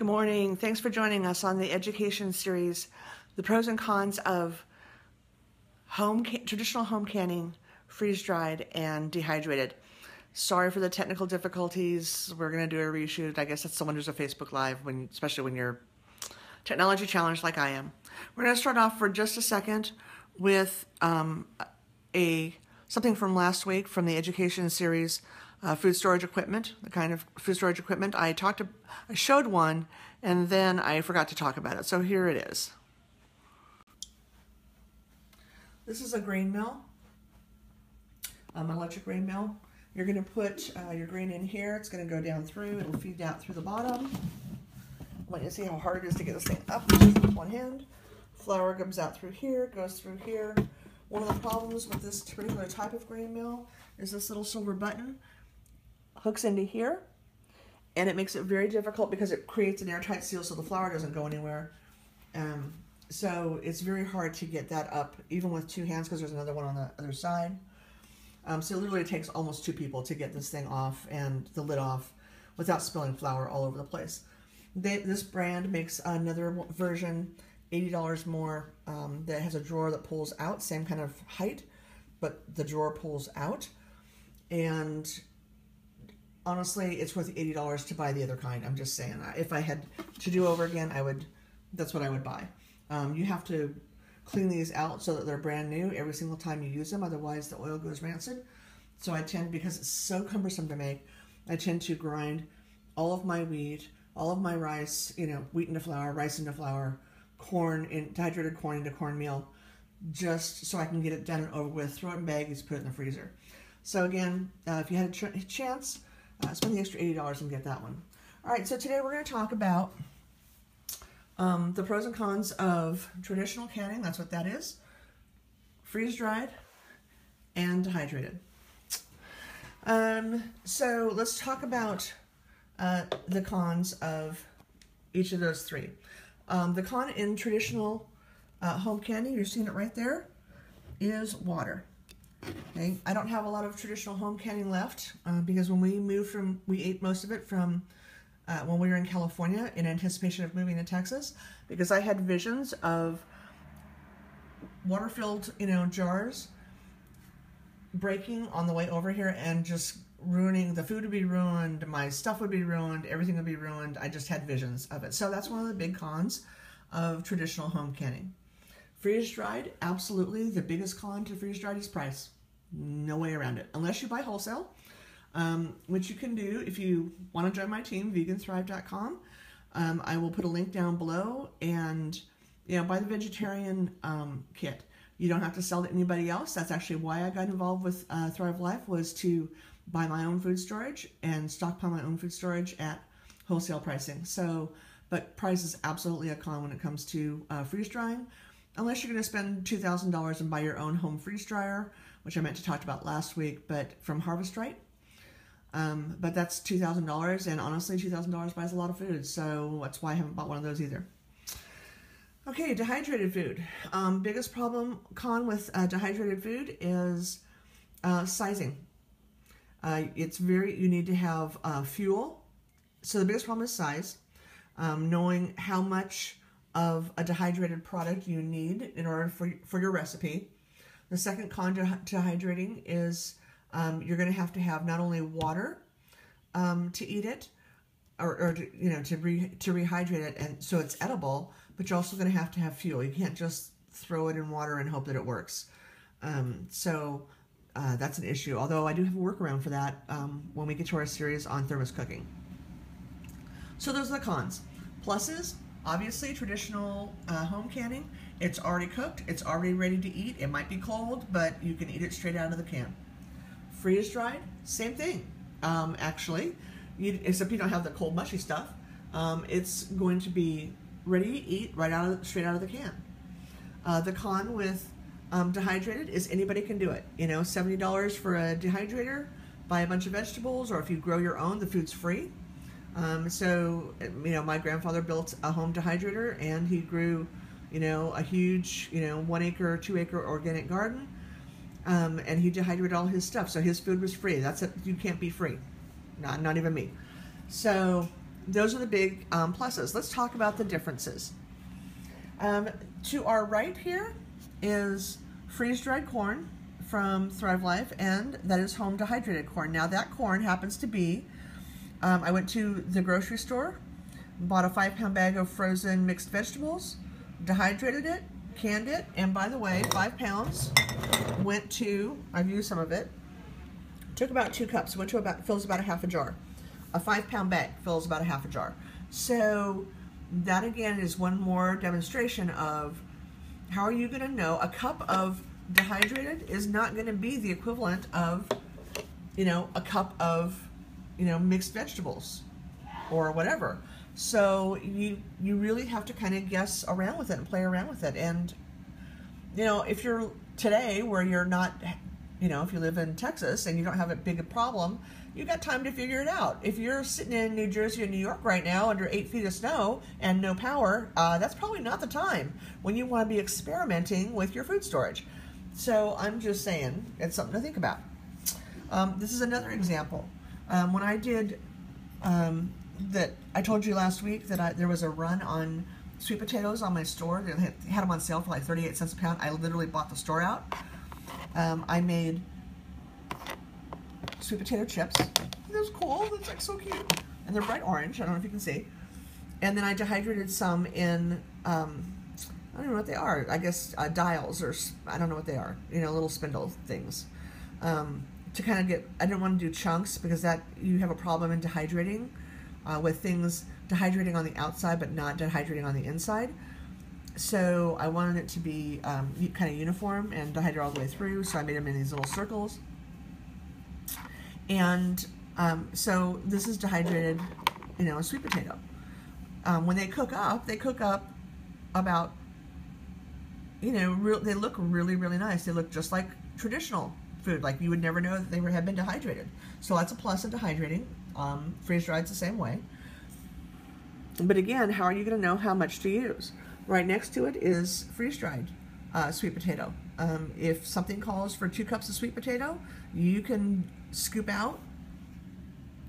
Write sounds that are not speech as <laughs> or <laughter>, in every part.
Good morning. Thanks for joining us on the education series, The Pros and Cons of home Traditional Home Canning, Freeze-Dried, and Dehydrated. Sorry for the technical difficulties. We're going to do a reshoot. I guess that's the wonders of Facebook Live, when, especially when you're technology challenged like I am. We're going to start off for just a second with um, a something from last week from the education series, uh, food storage equipment, the kind of food storage equipment. I talked, to, I showed one, and then I forgot to talk about it. So here it is. This is a grain mill, um, electric grain mill. You're going to put uh, your grain in here. It's going to go down through. It'll feed out through the bottom. I want you to see how hard it is to get this thing up with one hand. Flour comes out through here, goes through here. One of the problems with this particular type of grain mill is this little silver button hooks into here and it makes it very difficult because it creates an airtight seal so the flour doesn't go anywhere. Um, so it's very hard to get that up even with two hands because there's another one on the other side. Um, so literally it takes almost two people to get this thing off and the lid off without spilling flour all over the place. They, this brand makes another version, $80 more, um, that has a drawer that pulls out, same kind of height, but the drawer pulls out. And honestly, it's worth $80 to buy the other kind. I'm just saying. If I had to do over again, I would, that's what I would buy. Um, you have to clean these out so that they're brand new every single time you use them. Otherwise, the oil goes rancid. So I tend, because it's so cumbersome to make, I tend to grind all of my wheat, all of my rice, you know, wheat into flour, rice into flour, corn, in, dehydrated corn into cornmeal, just so I can get it done and over with, throw it in baggies, put it in the freezer. So again, uh, if you had a ch chance, uh, spend the extra $80 and get that one. All right, so today we're going to talk about um, the pros and cons of traditional canning, that's what that is, freeze-dried, and dehydrated. Um, so let's talk about uh, the cons of each of those three. Um, the con in traditional uh, home canning, you're seeing it right there, is water. Okay, I don't have a lot of traditional home canning left uh, because when we moved from, we ate most of it from uh, when we were in California in anticipation of moving to Texas because I had visions of water-filled, you know, jars breaking on the way over here and just ruining, the food would be ruined, my stuff would be ruined, everything would be ruined. I just had visions of it. So that's one of the big cons of traditional home canning. Freeze-dried, absolutely. The biggest con to freeze-dried is price. No way around it. Unless you buy wholesale, um, which you can do if you want to join my team, veganthrive.com. Um, I will put a link down below and, you know, buy the vegetarian um, kit. You don't have to sell to anybody else. That's actually why I got involved with uh, Thrive Life was to buy my own food storage and stockpile my own food storage at wholesale pricing. So, but price is absolutely a con when it comes to uh, freeze drying unless you're going to spend $2,000 and buy your own home freeze dryer, which I meant to talk about last week, but from Harvest Right. Um, but that's $2,000, and honestly, $2,000 buys a lot of food, so that's why I haven't bought one of those either. Okay, dehydrated food. Um, biggest problem, con with uh, dehydrated food is uh, sizing. Uh, it's very, you need to have uh, fuel. So the biggest problem is size. Um, knowing how much of a dehydrated product you need in order for, for your recipe. The second con to, to hydrating is um, you're going to have to have not only water um, to eat it, or, or to, you know to re, to rehydrate it, and so it's edible. But you're also going to have to have fuel. You can't just throw it in water and hope that it works. Um, so uh, that's an issue. Although I do have a workaround for that um, when we get to our series on thermos cooking. So those are the cons. Pluses, Obviously, traditional uh, home canning, it's already cooked, it's already ready to eat. It might be cold, but you can eat it straight out of the can. Freeze dried, same thing. Um, actually, you, except you don't have the cold mushy stuff. Um, it's going to be ready to eat right out of straight out of the can. Uh, the con with um, dehydrated is anybody can do it. You know, seventy dollars for a dehydrator. Buy a bunch of vegetables, or if you grow your own, the food's free. Um, so, you know, my grandfather built a home dehydrator and he grew, you know, a huge, you know, one acre, two acre organic garden. Um, and he dehydrated all his stuff. So his food was free. That's it. You can't be free. Not, not even me. So, those are the big um, pluses. Let's talk about the differences. Um, to our right here is freeze-dried corn from Thrive Life, and that is home dehydrated corn. Now that corn happens to be, um, I went to the grocery store, bought a five pound bag of frozen mixed vegetables, dehydrated it, canned it, and by the way, five pounds went to, I've used some of it, took about two cups, went to about, fills about a half a jar. A five pound bag fills about a half a jar. So that again is one more demonstration of how are you going to know a cup of dehydrated is not going to be the equivalent of, you know, a cup of, you know, mixed vegetables or whatever. So you you really have to kind of guess around with it and play around with it. And you know, if you're today where you're not, you know, if you live in Texas and you don't have a big problem, you got time to figure it out. If you're sitting in New Jersey or New York right now under eight feet of snow and no power, uh, that's probably not the time when you want to be experimenting with your food storage. So I'm just saying, it's something to think about. Um, this is another example. Um, when I did um, that, I told you last week that I, there was a run on sweet potatoes on my store. They had, them on sale for like 38 cents a pound. I literally bought the store out. Um, I made sweet potato chips. That's cool. That's like so cute. And they're bright orange. I don't know if you can see. And then I dehydrated some in um, I don't know what they are. I guess uh, dials or I don't know what they are. You know, little spindle things. Um, to kind of get, I didn't want to do chunks because that you have a problem in dehydrating uh, with things dehydrating on the outside but not dehydrating on the inside. So I wanted it to be um, kind of uniform and dehydrate all the way through. So I made them in these little circles. And um, so this is dehydrated, you know, a sweet potato. Um, when they cook up, they cook up about you know, real, they look really, really nice. They look just like traditional food. Like you would never know that they were, had been dehydrated. So that's a plus of dehydrating. Um, freeze dried's the same way. But again, how are you going to know how much to use? Right next to it is freeze dried uh, sweet potato. Um, if something calls for two cups of sweet potato, you can scoop out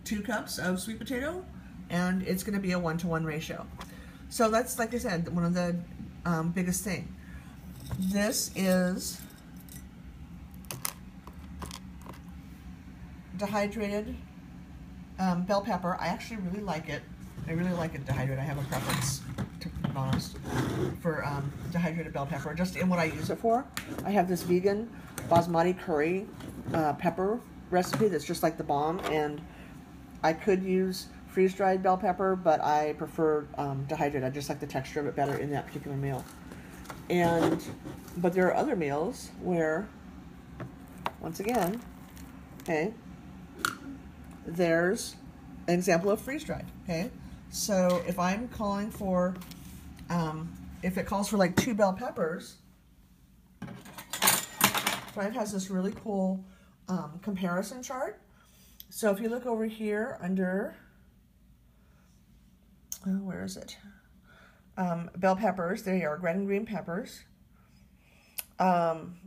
two cups of sweet potato and it's going to be a one-to-one ratio. So that's, like I said, one of the um, biggest thing. This is dehydrated um, bell pepper. I actually really like it. I really like it dehydrated. I have a preference, to be honest, for um, dehydrated bell pepper, just in what I use it for. I have this vegan basmati curry uh, pepper recipe that's just like the bomb, and I could use freeze-dried bell pepper, but I prefer um, dehydrated. I just like the texture of it better in that particular meal. And, but there are other meals where, once again, okay, there's an example of freeze dried, okay? So if I'm calling for, um, if it calls for like two bell peppers, Thrive has this really cool um, comparison chart. So if you look over here under, oh, where is it? um, bell peppers. There you are, red and green peppers. Um,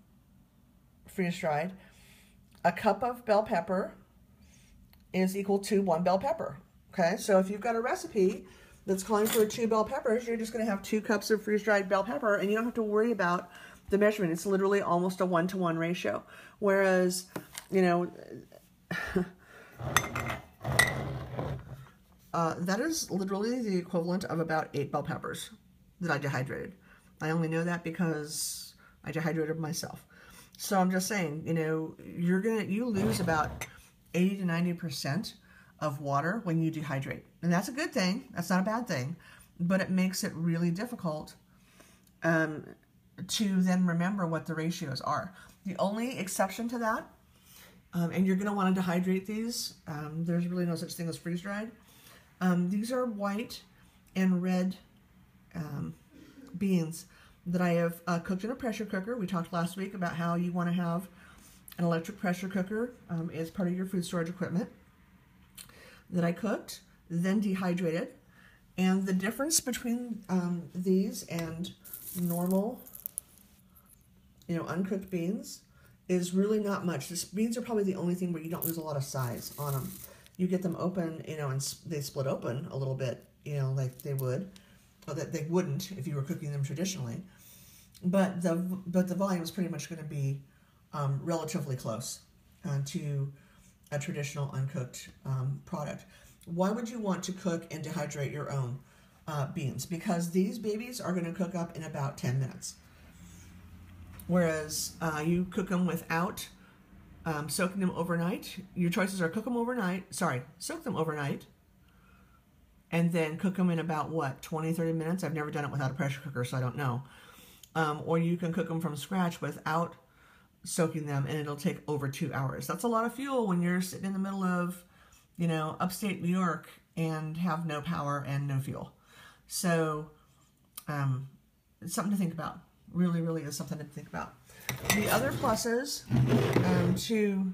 freeze dried. A cup of bell pepper is equal to one bell pepper. Okay, so if you've got a recipe that's calling for two bell peppers, you're just going to have two cups of freeze-dried bell pepper, and you don't have to worry about the measurement. It's literally almost a one-to-one -one ratio. Whereas, you know, <laughs> Uh, that is literally the equivalent of about eight bell peppers that I dehydrated. I only know that because I dehydrated myself. So I'm just saying, you know, you're gonna you lose about 80 to 90% of water when you dehydrate. And that's a good thing. That's not a bad thing. But it makes it really difficult um, to then remember what the ratios are. The only exception to that, um, and you're going to want to dehydrate these, um, there's really no such thing as freeze-dried, um, these are white and red um, beans that I have uh, cooked in a pressure cooker. We talked last week about how you want to have an electric pressure cooker um, part of your food storage equipment that I cooked, then dehydrated. And the difference between um, these and normal, you know, uncooked beans is really not much. This beans are probably the only thing where you don't lose a lot of size on them. you get them open, you know, and they split open a little bit, you know, like they would, or that they wouldn't if you were cooking them traditionally. But the but the volume is pretty much going to be um, relatively close uh, to a traditional uncooked um, product. Why would you want to cook and dehydrate your own uh, beans? Because these babies are going to cook up in about 10 minutes. Whereas uh, you cook them without um, soaking them overnight. Your choices are cook them overnight, sorry, soak them overnight, and then cook them in about what, 20, 30 minutes? I've never done it without a pressure cooker, so I don't know. Um, or you can cook them from scratch without soaking them, and it'll take over two hours. That's a lot of fuel when you're sitting in the middle of, you know, upstate New York and have no power and no fuel. So, um, it's something to think about. Really, really is something to think about. The other pluses um, to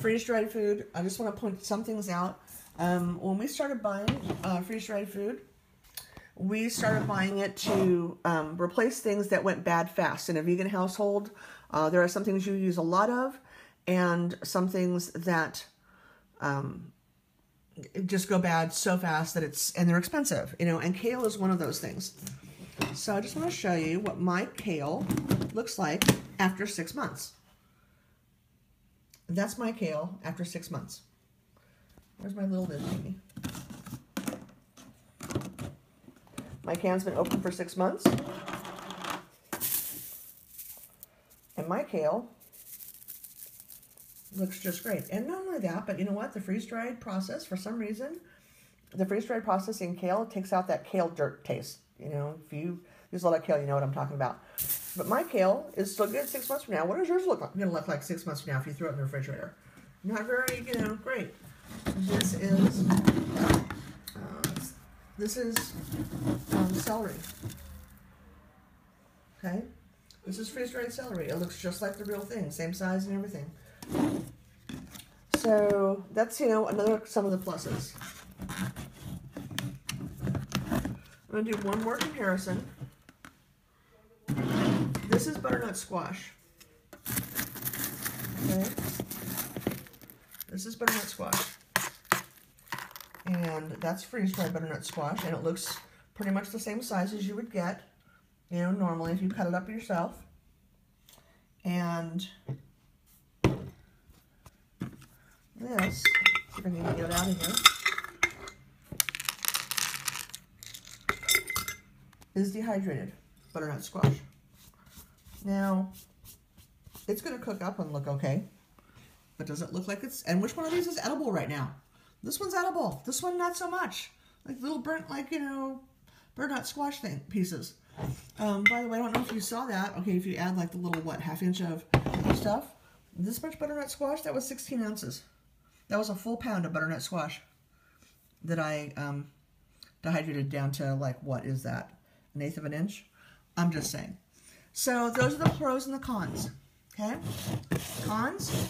freeze-dried food, I just want to point some things out. Um, when we started buying uh, freeze-dried food, we started buying it to um, replace things that went bad fast. In a vegan household, uh, there are some things you use a lot of and some things that um, just go bad so fast that it's, and they're expensive, you know, and kale is one of those things. So I just want to show you what my kale looks like after six months. That's my kale after six months. Where's my little baby? My can's been open for six months. And my kale looks just great. And not only that, but you know what? The freeze-dried process, for some reason, the freeze-dried process in kale takes out that kale dirt taste. You know, if you use a lot of kale, you know what I'm talking about. But my kale is still good six months from now. What does yours look like? Going to look like six months from now if you throw it in the refrigerator. Not very, you know, great. This is this is um, celery. Okay, this is freeze-dried celery. It looks just like the real thing, same size and everything. So that's you know another some of the pluses. I'm going to do one more comparison. This is butternut squash. Okay. This is butternut squash. And that's freeze-dried butternut squash, and it looks pretty much the same size as you would get, you know, normally if you cut it up yourself. And this, if I can get it out of here. is dehydrated butternut squash. Now, it's going to cook up and look okay, but does it look like it's, and which one of these is edible right now? This one's edible. This one, not so much. Like little burnt, like, you know, butternut squash thing, pieces. Um, by the way, I don't know if you saw that. Okay, if you add like the little, what, half inch of stuff. This much butternut squash, that was 16 ounces. That was a full pound of butternut squash that I um, dehydrated down to like, what is that? an eighth of an inch. I'm just saying. So those are the pros and the cons. Okay? Cons,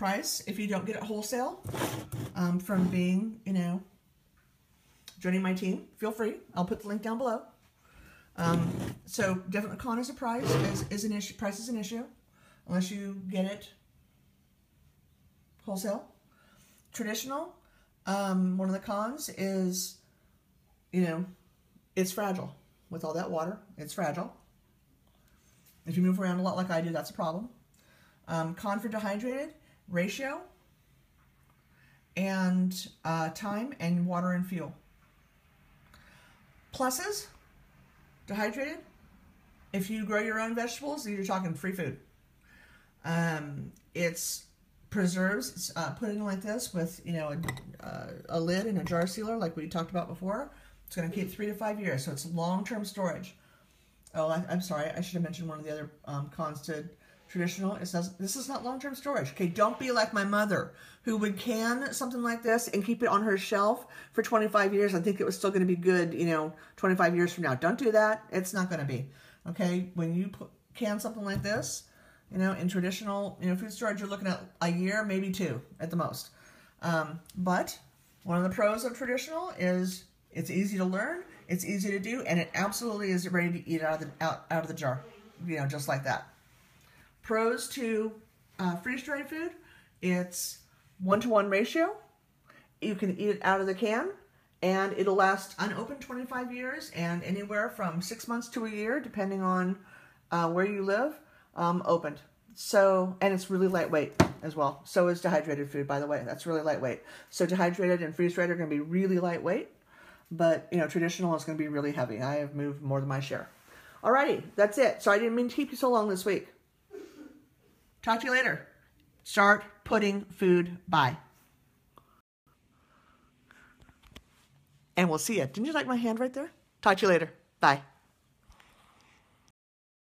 price, if you don't get it wholesale um, from being, you know, joining my team, feel free. I'll put the link down below. Um, so definitely con is a price, is, is an issue, price is an issue, unless you get it wholesale. Traditional, um, one of the cons is, you know, it's fragile with all that water. It's fragile. If you move around a lot like I do, that's a problem. Um, con for dehydrated, ratio, and uh, time, and water and fuel. Pluses, dehydrated. If you grow your own vegetables, you're talking free food. Um, it's preserves, it's uh, put in like this with, you know, a, uh, a lid and a jar sealer like we talked about before. It's going to keep three to five years, so it's long-term storage. Oh, I, am sorry. I should have mentioned one of the other um, cons to traditional. This is not long-term storage. Okay, don't be like my mother who would can something like this and keep it on her shelf for 25 years I think it was still going to be good, you know, 25 years from now. Don't do that. It's not going to be. Okay, when you put, can something like this, you know, in traditional, you know, food storage, you're looking at a year, maybe two at the most. Um, but one of the pros of traditional is it's easy to learn, it's easy to do, and it absolutely is ready to eat out of the, out, out of the jar, you know, just like that. Pros to uh, freeze-dried food, it's one to one ratio. You can eat it out of the can, and it'll last unopened 25 years and anywhere from six months to a year, depending on uh, where you live, um, opened. So, and it's really lightweight as well. So is dehydrated food, by the way. That's really lightweight. So dehydrated and freeze-dried are going to be really lightweight, but you know, traditional is going to be really heavy. I have moved more than my share. Alrighty, that's it. So I didn't mean to keep you so long this week. Talk to you later. Start putting food by. And we'll see you. Didn't you like my hand right there? Talk to you later. Bye.